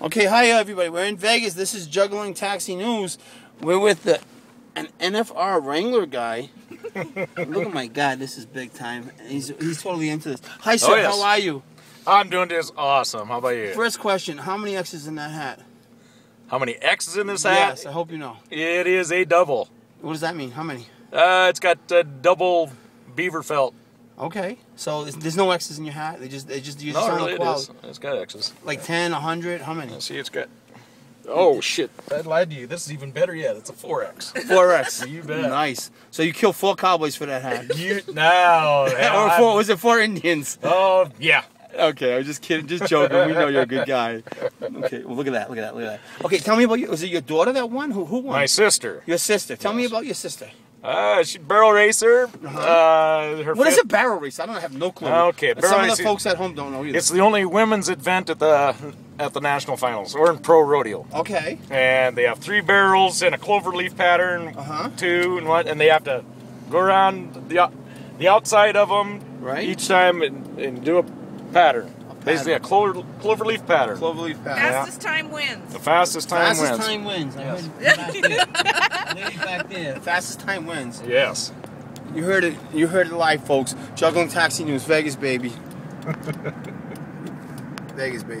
Okay, hi everybody. We're in Vegas. This is Juggling Taxi News. We're with the an NFR Wrangler guy. Look at my God, this is big time. He's he's totally into this. Hi sir, Oh, yes. how are you? I'm doing this awesome. How about you? First question: How many X's in that hat? How many X's in this hat? Yes, I hope you know. It is a double. What does that mean? How many? Uh, it's got a double beaver felt. Okay, so there's- there's no X's in your hat. They just they just you just No, on really, the it quality. is. It's got X's. Like 10, 100, how many? See, it's got. Oh shit! I lied to you. This is even better yet. It's a 4X. 4X. You bet. Nice. So you killed four cowboys for that hat. You no. or four, was it four Indians? Oh yeah. Okay, I was just kidding, just joking. We know you're a good guy. Okay, well look at that, look at that, look at that. Okay, tell me about you. Was it your daughter that won? Who who won? My sister. Your sister. Tell me about your sister. Uh, she barrel racer. Uh, her What is a barrel race? I don't have no clue. Okay, Some of the folks at home don't know either. It's the only women's event at the at the national finals or in pro rodeo. okay. and they have three barrels in a clover leaf pattern, Uh-huh. two and what, and they have to go around the the outside of them Right. each time and, and do a pattern. Basically, a clover clover leaf pattern. Cloverleaf pattern. Fastest time wins. the fastest time Fastest wins. time wins. I Yes. heard back there. Back there. Fastest time wins. Yes. You heard it. You heard it live, folks. Juggling Taxi News, Vegas, baby. Vegas, baby.